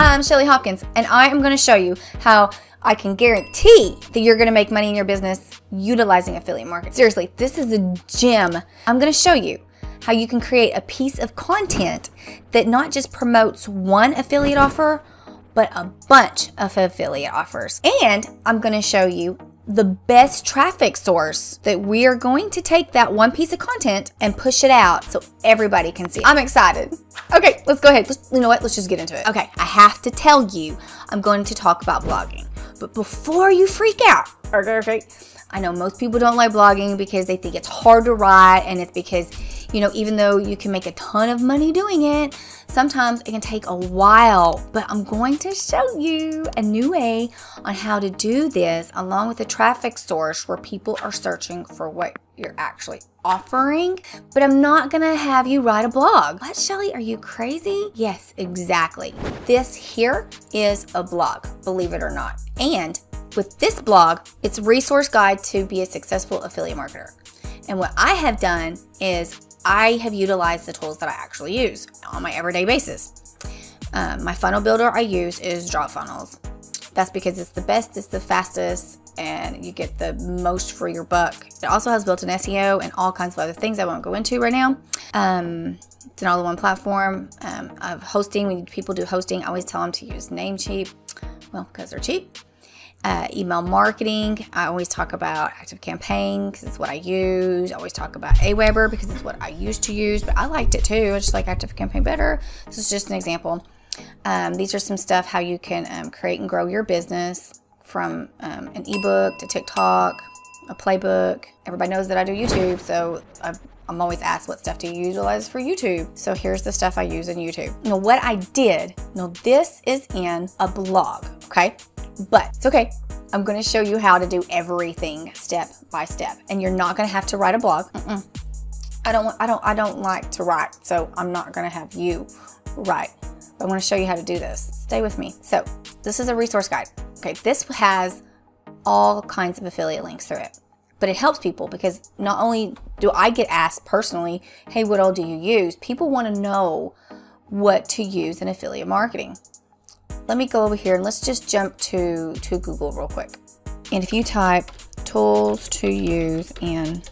I'm Shelly Hopkins, and I am going to show you how I can guarantee that you're going to make money in your business utilizing affiliate marketing. Seriously, this is a gem. I'm going to show you how you can create a piece of content that not just promotes one affiliate offer, but a bunch of affiliate offers. And I'm going to show you the best traffic source that we are going to take that one piece of content and push it out so everybody can see. It. I'm excited. Okay, let's go ahead. Let's, you know what? Let's just get into it. Okay, I have to tell you, I'm going to talk about blogging. But before you freak out, okay, I know most people don't like blogging because they think it's hard to write and it's because you know, even though you can make a ton of money doing it, sometimes it can take a while. But I'm going to show you a new way on how to do this along with a traffic source where people are searching for what you're actually offering. But I'm not gonna have you write a blog. What, Shelly? Are you crazy? Yes, exactly. This here is a blog, believe it or not. And with this blog, it's resource guide to be a successful affiliate marketer. And what I have done is I have utilized the tools that I actually use on my everyday basis. Um, my funnel builder I use is Dropfunnels. That's because it's the best, it's the fastest, and you get the most for your buck. It also has built-in SEO and all kinds of other things I won't go into right now. Um, it's an all-in-one platform um, of hosting. When people do hosting, I always tell them to use Namecheap, well, because they're cheap uh, email marketing. I always talk about Active Campaign because it's what I use. I always talk about Aweber because it's what I used to use, but I liked it too. I just like Active Campaign better. This is just an example. Um, these are some stuff how you can um, create and grow your business from um, an ebook to TikTok, a playbook. Everybody knows that I do YouTube, so i am always asked what stuff do you utilize for YouTube. So here's the stuff I use in YouTube. Now what I did, now this is in a blog, okay? but it's okay. I'm gonna show you how to do everything step by step and you're not gonna have to write a blog. Mm -mm. I don't I don't, I don't like to write, so I'm not gonna have you write. But I'm gonna show you how to do this. Stay with me. So this is a resource guide. Okay, this has all kinds of affiliate links through it. But it helps people because not only do I get asked personally, hey, what all do you use? People wanna know what to use in affiliate marketing let me go over here and let's just jump to, to Google real quick. And if you type tools to use in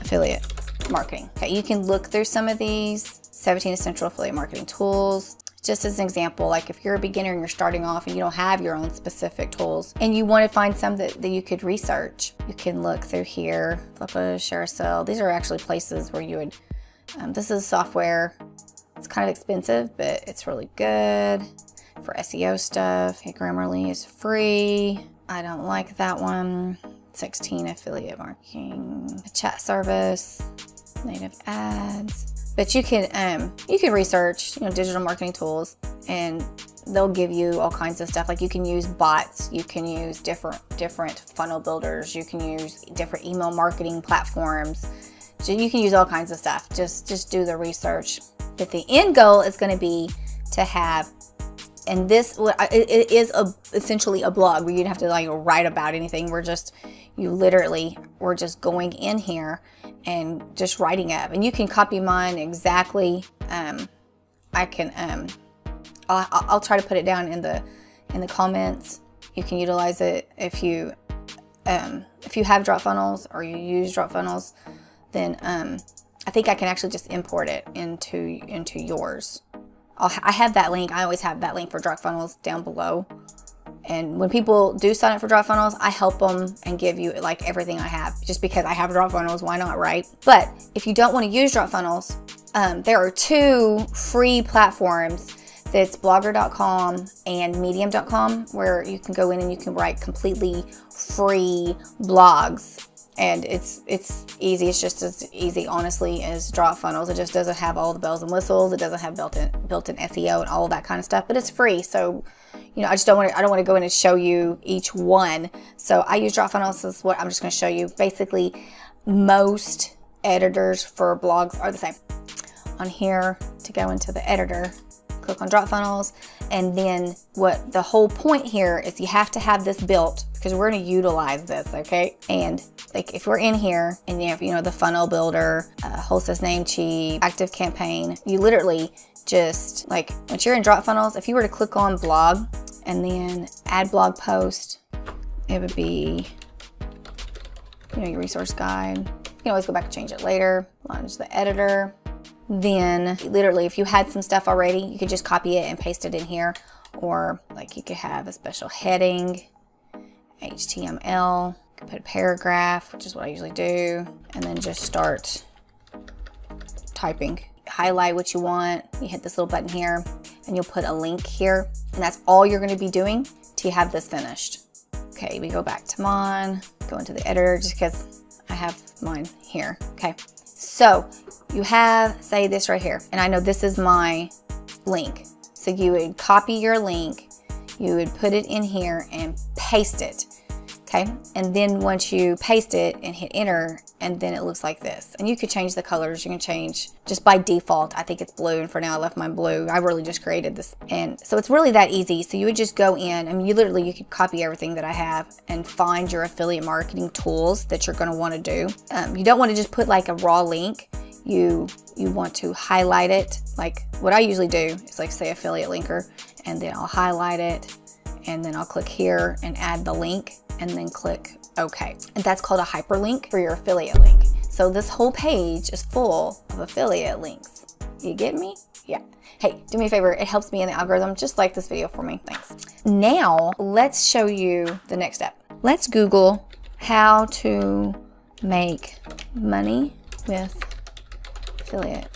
affiliate marketing, okay, you can look through some of these 17 essential affiliate marketing tools. Just as an example, like if you're a beginner and you're starting off and you don't have your own specific tools and you want to find some that, that you could research, you can look through here, Flippa, ShareASale. These are actually places where you would, um, this is software. It's kind of expensive, but it's really good for SEO stuff. Hey, Grammarly is free. I don't like that one. 16 affiliate marketing, a chat service, native ads. But you can um, you can research you know digital marketing tools and they'll give you all kinds of stuff. Like you can use bots you can use different different funnel builders you can use different email marketing platforms. So you can use all kinds of stuff. Just just do the research. But the end goal is going to be to have and this it is a, essentially a blog where you don't have to like write about anything. We're just you literally we're just going in here and just writing up. And you can copy mine exactly um, I can um, I'll, I'll try to put it down in the in the comments. You can utilize it if you um, if you have drop funnels or you use drop funnels then um, I think I can actually just import it into into yours I'll, I have that link. I always have that link for drop funnels down below. And when people do sign up for drop funnels, I help them and give you like everything I have just because I have drop funnels. Why not, right? But if you don't want to use drop funnels, um, there are two free platforms that's blogger.com and medium.com where you can go in and you can write completely free blogs and it's it's easy. It's just as easy honestly as drop funnels. It just doesn't have all the bells and whistles. It doesn't have built-in built-in seo and all that kind of stuff but it's free. So you know i just don't want to i don't want to go in and show you each one. So i use drop funnels this is what i'm just going to show you. Basically most editors for blogs are the same. On here to go into the editor click on drop funnels and then what the whole point here is you have to have this built because we're to utilize this okay and like if we're in here and you have, you know, the funnel builder, uh, Hostess Namecheap, active campaign, you literally just like once you're in drop funnels, if you were to click on blog and then add blog post, it would be, you know, your resource guide. You can always go back and change it later. Launch the editor. Then literally if you had some stuff already, you could just copy it and paste it in here. Or like you could have a special heading, HTML, put a paragraph, which is what I usually do, and then just start typing. Highlight what you want, you hit this little button here, and you'll put a link here, and that's all you're gonna be doing till you have this finished. Okay, we go back to mine, go into the editor just because I have mine here, okay. So you have, say this right here, and I know this is my link. So you would copy your link, you would put it in here and paste it okay? And then once you paste it and hit enter, and then it looks like this. And you could change the colors, you can change, just by default, I think it's blue, and for now I left mine blue. I really just created this. And so it's really that easy. So you would just go in, I mean, you literally, you could copy everything that I have and find your affiliate marketing tools that you're gonna wanna do. Um, you don't wanna just put like a raw link. You, you want to highlight it. Like what I usually do is like say affiliate linker, and then I'll highlight it, and then I'll click here and add the link and then click OK. And that's called a hyperlink for your affiliate link. So this whole page is full of affiliate links. You get me? Yeah. Hey, do me a favor, it helps me in the algorithm. Just like this video for me, thanks. Now, let's show you the next step. Let's Google how to make money with affiliate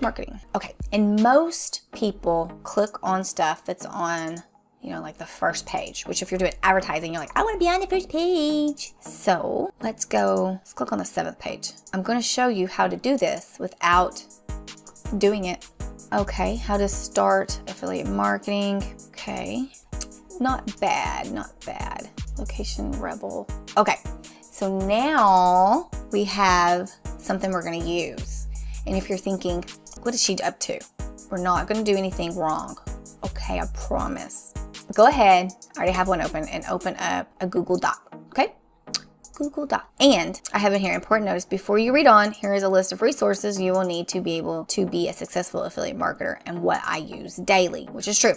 marketing. Okay, and most people click on stuff that's on you know, like the first page, which if you're doing advertising, you're like, I want to be on the first page. So let's go, let's click on the seventh page. I'm going to show you how to do this without doing it. Okay, how to start affiliate marketing. Okay, not bad, not bad. Location rebel. Okay, so now we have something we're going to use. And if you're thinking, what is she up to? We're not going to do anything wrong. Okay, I promise go ahead, I already have one open, and open up a Google Doc, okay? Google Doc. And I have in here important notice before you read on, here is a list of resources you will need to be able to be a successful affiliate marketer and what I use daily, which is true.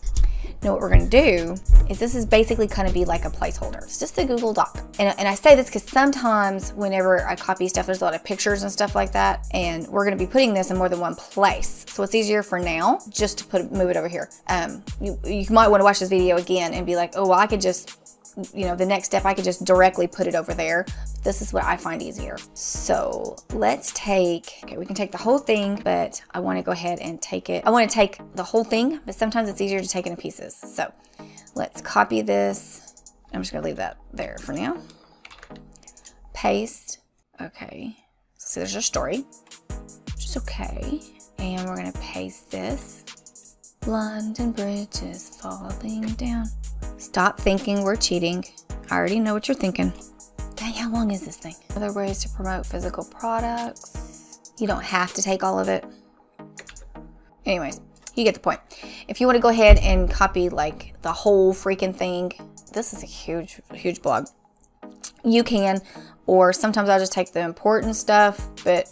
Now what we're gonna do is this is basically gonna be like a placeholder. It's just a Google Doc. And, and I say this because sometimes whenever I copy stuff, there's a lot of pictures and stuff like that. And we're gonna be putting this in more than one place. So it's easier for now just to put move it over here. Um, you, you might wanna watch this video again and be like, oh, well, I could just you know, the next step, I could just directly put it over there. This is what I find easier. So let's take, okay, we can take the whole thing, but I wanna go ahead and take it. I wanna take the whole thing, but sometimes it's easier to take it in pieces. So let's copy this. I'm just gonna leave that there for now. Paste, okay. So see, there's your story, which is okay. And we're gonna paste this. London Bridge is falling down. Stop thinking we're cheating. I already know what you're thinking. Dang, how long is this thing? Other ways to promote physical products. You don't have to take all of it. Anyways, you get the point. If you want to go ahead and copy like the whole freaking thing, this is a huge, huge blog. You can, or sometimes I'll just take the important stuff, but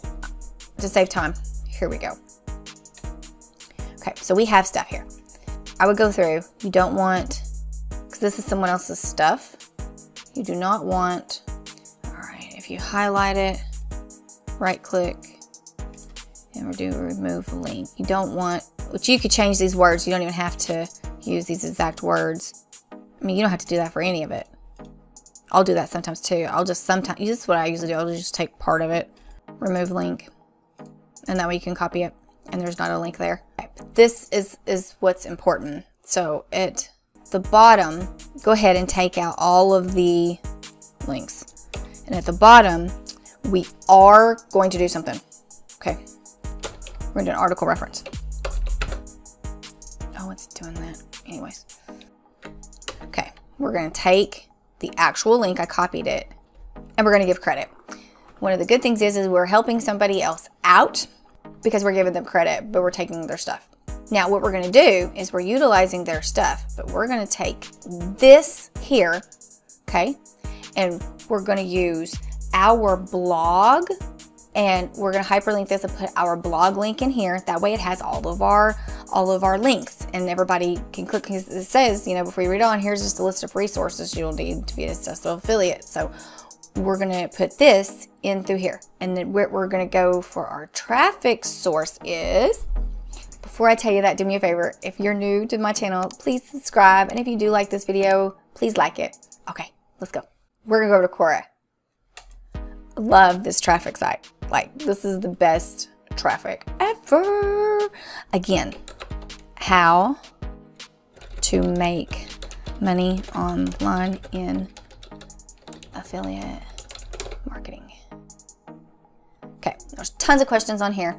to save time, here we go. Okay, so we have stuff here. I would go through. You don't want because this is someone else's stuff. You do not want, all right, if you highlight it, right click, and we're doing remove link. You don't want, which you could change these words. You don't even have to use these exact words. I mean, you don't have to do that for any of it. I'll do that sometimes too. I'll just sometimes, this is what I usually do. I'll just take part of it, remove link, and that way you can copy it and there's not a link there. This is, is what's important. So it the bottom, go ahead and take out all of the links. And at the bottom, we are going to do something. Okay. We're going to do an article reference. Oh, it's doing that. Anyways. Okay. We're going to take the actual link. I copied it. And we're going to give credit. One of the good things is, is we're helping somebody else out because we're giving them credit, but we're taking their stuff. Now what we're gonna do is we're utilizing their stuff, but we're gonna take this here, okay? And we're gonna use our blog and we're gonna hyperlink this and put our blog link in here. That way it has all of our, all of our links and everybody can click. Because it says, you know, before you read on, here's just a list of resources you'll need to be a successful affiliate. So we're going to put this in through here. And then where we're going to go for our traffic source is, before I tell you that, do me a favor. If you're new to my channel, please subscribe. And if you do like this video, please like it. Okay, let's go. We're to go to Quora. Love this traffic site. Like, this is the best traffic ever. Again, how to make money online in affiliate marketing. Okay, there's tons of questions on here.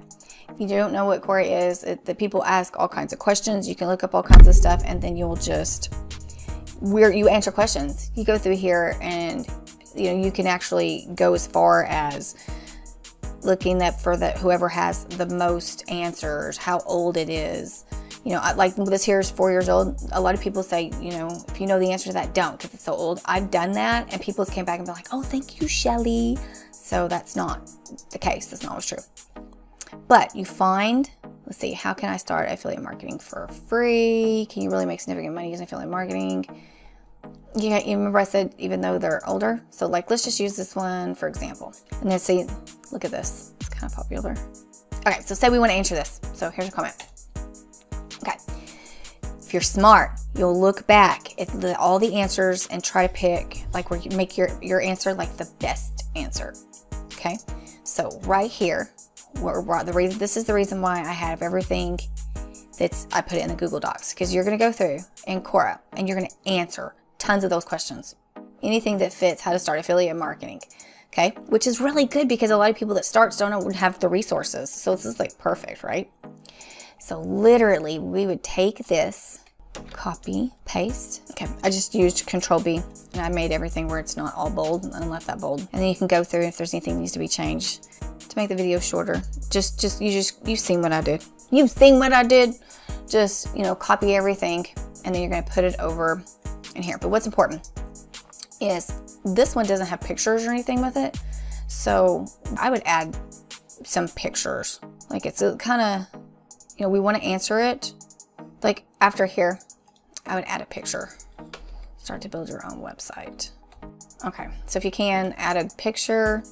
You don't know what Quora is, it, the people ask all kinds of questions. You can look up all kinds of stuff and then you'll just, where you answer questions. You go through here and you know, you can actually go as far as looking up for the whoever has the most answers, how old it is. You know, like this here is four years old. A lot of people say, you know, if you know the answer to that, don't because it's so old. I've done that, and people came back and been like, "Oh, thank you, Shelly." So that's not the case. That's not always true. But you find, let's see, how can I start affiliate marketing for free? Can you really make significant money using affiliate marketing? Yeah, you remember I said even though they're older? So like, let's just use this one for example. And then see, look at this. It's kind of popular. Okay, so say we want to answer this. So here's a comment. Okay. If you're smart, you'll look back at the, all the answers and try to pick like where you make your, your answer like the best answer. Okay. So right here, the reason this is the reason why I have everything that's I put it in the Google Docs because you're going to go through in Quora and you're going to answer tons of those questions. Anything that fits how to start affiliate marketing. Okay, which is really good because a lot of people that start don't have the resources. So this is like perfect, right? So literally we would take this, copy, paste. Okay, I just used control B and I made everything where it's not all bold and left that bold. And then you can go through if there's anything that needs to be changed make the video shorter. Just, just, you just, you've seen what I did. You've seen what I did. Just, you know, copy everything and then you're gonna put it over in here. But what's important is this one doesn't have pictures or anything with it. So I would add some pictures. Like it's kind of, you know, we want to answer it. Like after here, I would add a picture. Start to build your own website. Okay, so if you can, add a picture.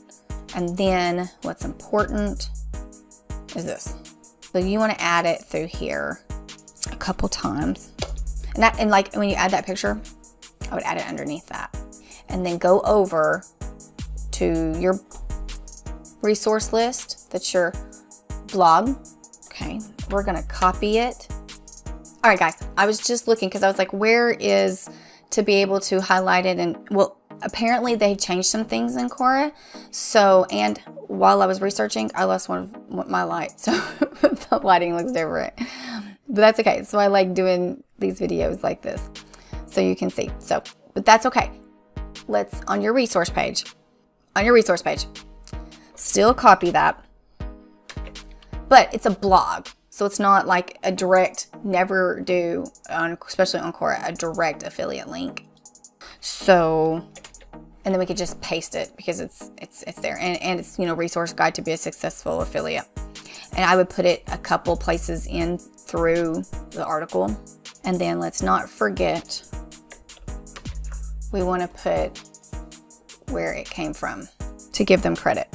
And then what's important is this. So you want to add it through here a couple times. And, that, and like when you add that picture, I would add it underneath that. And then go over to your resource list, that's your blog. Okay, we're gonna copy it. All right, guys, I was just looking because I was like, where is to be able to highlight it? And well, apparently they changed some things in Quora. So, and while I was researching, I lost one of my lights. So the lighting looks different, but that's okay. So I like doing these videos like this so you can see. So, but that's okay. Let's, on your resource page, on your resource page, still copy that, but it's a blog. So it's not like a direct, never do, on, especially on Quora, a direct affiliate link. So, and then we could just paste it because it's it's it's there, and, and it's you know resource guide to be a successful affiliate. And I would put it a couple places in through the article, and then let's not forget we want to put where it came from to give them credit.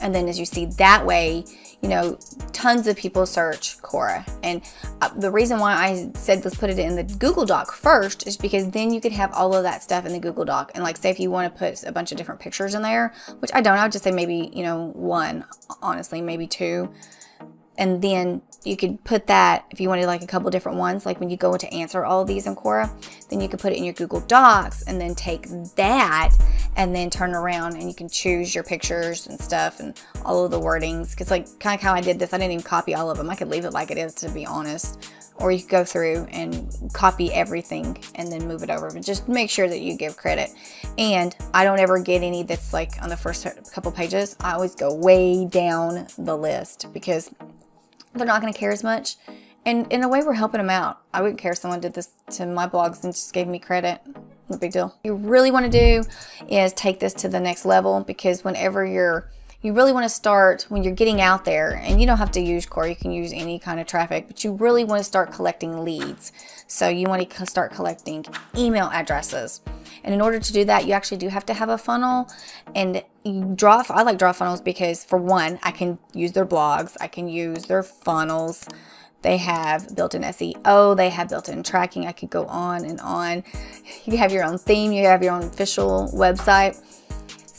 And then as you see that way, you know, tons of people search Quora. And uh, the reason why I said let's put it in the Google Doc first is because then you could have all of that stuff in the Google Doc. And like say if you want to put a bunch of different pictures in there, which I don't, I would just say maybe, you know, one, honestly, maybe two and then you could put that if you wanted like a couple different ones like when you go to answer all of these in Quora then you could put it in your Google Docs and then take that and then turn around and you can choose your pictures and stuff and all of the wordings. Because like kind of how I did this I didn't even copy all of them. I could leave it like it is to be honest. Or you could go through and copy everything and then move it over but just make sure that you give credit. And I don't ever get any that's like on the first couple pages. I always go way down the list because they're not going to care as much. And in a way, we're helping them out. I wouldn't care if someone did this to my blogs and just gave me credit. No big deal. What you really want to do is take this to the next level because whenever you're you really want to start when you're getting out there, and you don't have to use Quora, you can use any kind of traffic, but you really want to start collecting leads. So you want to start collecting email addresses. And in order to do that, you actually do have to have a funnel and draw. I like drop funnels because for one, I can use their blogs, I can use their funnels. They have built-in SEO, they have built-in tracking. I could go on and on. You have your own theme, you have your own official website.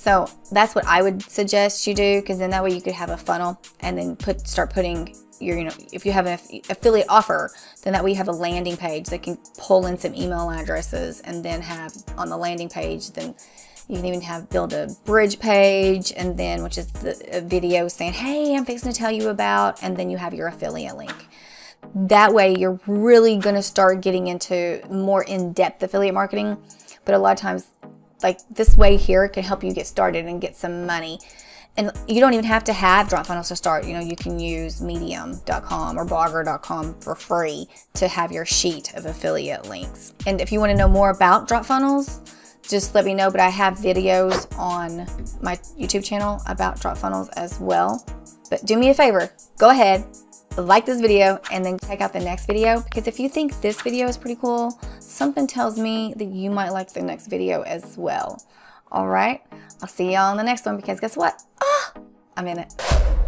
So that's what I would suggest you do because then that way you could have a funnel and then put start putting your, you know, if you have an affiliate offer, then that way you have a landing page that can pull in some email addresses and then have on the landing page, then you can even have build a bridge page and then, which is the video saying, hey, I'm fixing to tell you about, and then you have your affiliate link. That way you're really going to start getting into more in-depth affiliate marketing. But a lot of times like this way here can help you get started and get some money. And you don't even have to have drop funnels to start. You know, you can use medium.com or blogger.com for free to have your sheet of affiliate links. And if you want to know more about drop funnels, just let me know. But I have videos on my YouTube channel about drop funnels as well. But do me a favor, go ahead, like this video and then check out the next video because if you think this video is pretty cool, something tells me that you might like the next video as well. All right, I'll see y'all in the next one because guess what? Oh, I'm in it.